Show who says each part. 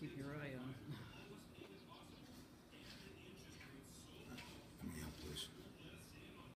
Speaker 1: keep your eye on.